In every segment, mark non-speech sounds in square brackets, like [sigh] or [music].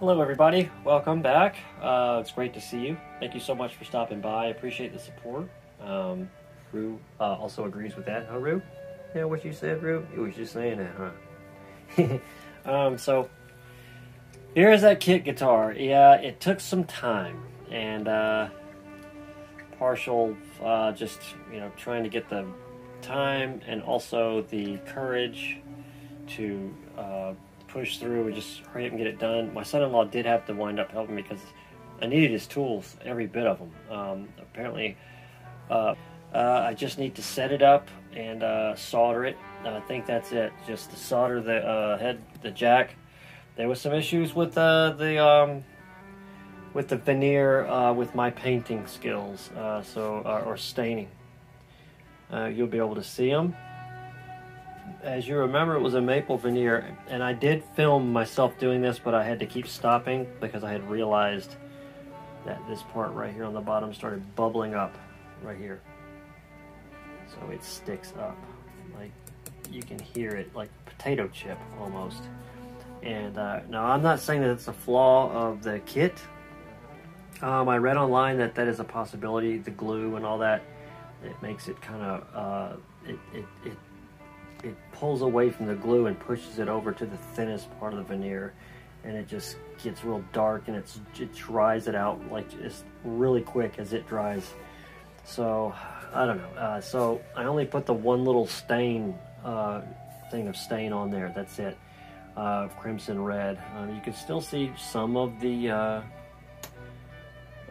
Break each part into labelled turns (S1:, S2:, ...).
S1: Hello, everybody. Welcome back. Uh, it's great to see you. Thank you so much for stopping by. I appreciate the support. Um, Roo uh, also agrees with that, huh, Roo? Yeah, what you said, Roo? You was just saying that, huh? [laughs] um, so, here's that kit guitar. Yeah, it took some time and uh, partial, uh, just you know, trying to get the time and also the courage to uh, push through and just hurry up and get it done. My son-in-law did have to wind up helping me because I needed his tools, every bit of them. Um, apparently, uh, uh, I just need to set it up and uh, solder it. I think that's it. Just to solder the uh, head, the jack. There was some issues with uh, the um, with the veneer uh, with my painting skills, so or staining. you'll be able to see them as you remember, it was a maple veneer, and I did film myself doing this, but I had to keep stopping because I had realized that this part right here on the bottom started bubbling up right here. So it sticks up. Like, you can hear it like potato chip almost. And uh, now I'm not saying that it's a flaw of the kit. Um, I read online that that is a possibility, the glue and all that. It makes it kind of, uh, it, it, it it pulls away from the glue and pushes it over to the thinnest part of the veneer and it just gets real dark and it's it dries it out like just really quick as it dries so I don't know uh, so I only put the one little stain uh, thing of stain on there that's it uh, crimson red uh, you can still see some of the uh,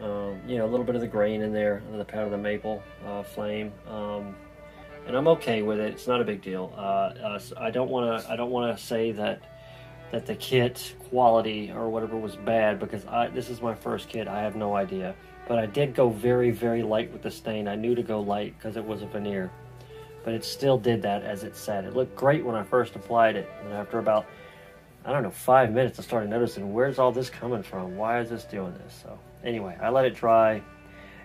S1: um, you know a little bit of the grain in there the powder of the maple uh, flame um, and I'm okay with it. It's not a big deal. I don't want to. I don't want to say that that the kit quality or whatever was bad because I this is my first kit. I have no idea. But I did go very very light with the stain. I knew to go light because it was a veneer, but it still did that as it said. It looked great when I first applied it, and after about I don't know five minutes, I started noticing where's all this coming from? Why is this doing this? So anyway, I let it dry,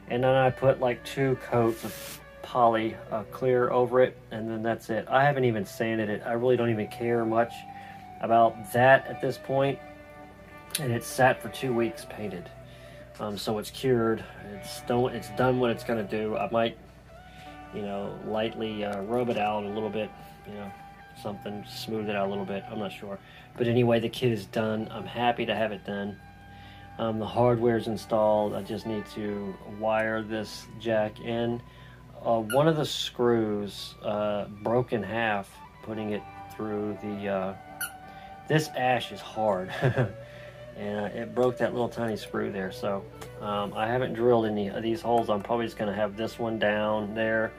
S1: and then I put like two coats of poly uh, clear over it, and then that's it. I haven't even sanded it. I really don't even care much about that at this point. And it's sat for two weeks painted. Um, so it's cured. It's done, it's done what it's going to do. I might, you know, lightly uh, rub it out a little bit, you know, something, smooth it out a little bit. I'm not sure. But anyway, the kit is done. I'm happy to have it done. Um, the hardware is installed. I just need to wire this jack in uh, one of the screws uh, broke in half, putting it through the. This ash is hard, [laughs] [laughs] and uh, it broke that little tiny screw there. So um, I haven't drilled any of these holes. I'm probably just going to have this one down there,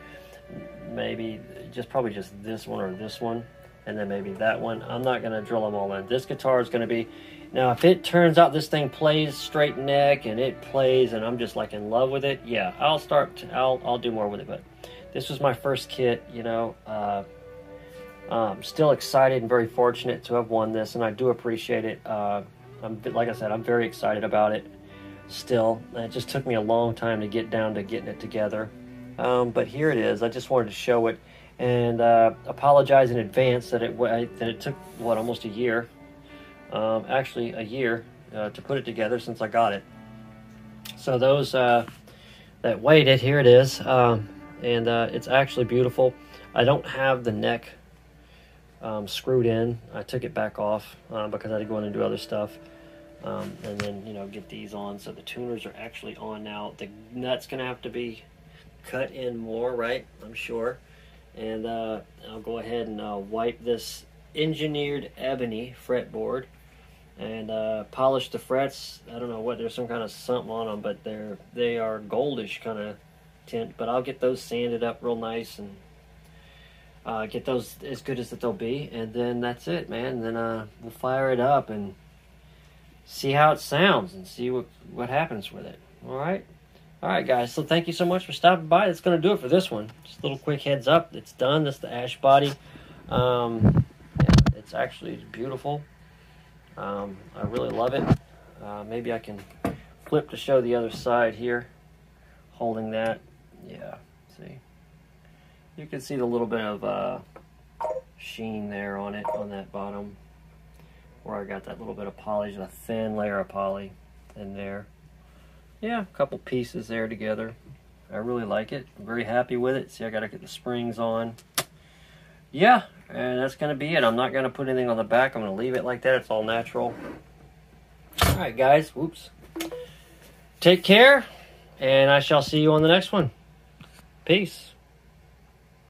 S1: maybe just probably just this one or this one, and then maybe that one. I'm not going to drill them all in. This guitar is going to be now, if it turns out this thing plays straight neck and it plays and I'm just like in love with it, yeah, I'll start, to, I'll, I'll do more with it. But this was my first kit, you know. Uh, I'm still excited and very fortunate to have won this, and I do appreciate it. Uh, I'm, like I said, I'm very excited about it still. It just took me a long time to get down to getting it together. Um, but here it is. I just wanted to show it and uh, apologize in advance that it that it took what almost a year um, actually a year uh, to put it together since I got it. So those uh, that waited, here it is, um, and uh, it's actually beautiful. I don't have the neck um, screwed in. I took it back off uh, because I had to go in and do other stuff. Um, and then you know get these on so the tuners are actually on now the nut's gonna have to be cut in more right I'm sure and uh, I'll go ahead and uh, wipe this engineered ebony fretboard and uh, polish the frets. I don't know what there's some kind of something on them, but they're they are goldish kind of tint. But I'll get those sanded up real nice and uh, get those as good as that they'll be, and then that's it, man. And then uh, we'll fire it up and see how it sounds and see what what happens with it. All right. All right, guys. So thank you so much for stopping by. That's going to do it for this one. Just a little quick heads up. It's done. That's the ash body. Um, yeah, it's actually beautiful. Um, I really love it. Uh, maybe I can flip to show the other side here. Holding that. You can see the little bit of uh, sheen there on it on that bottom where I got that little bit of polish, a thin layer of poly in there. Yeah, a couple pieces there together. I really like it. I'm very happy with it. See, I got to get the springs on. Yeah, and that's going to be it. I'm not going to put anything on the back. I'm going to leave it like that. It's all natural. All right, guys. Whoops. Take care, and I shall see you on the next one. Peace.